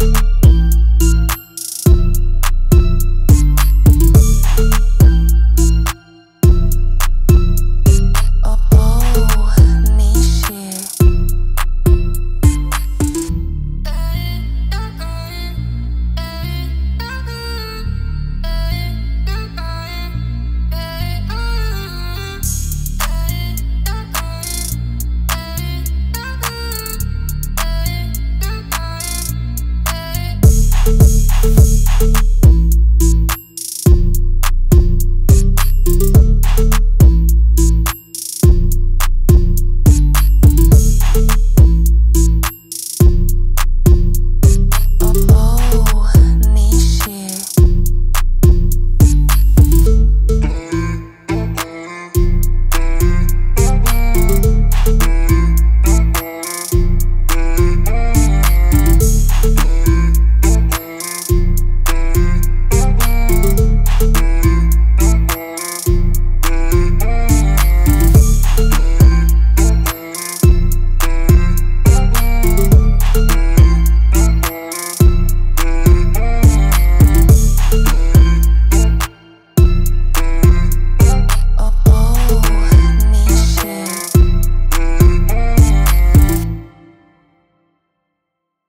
you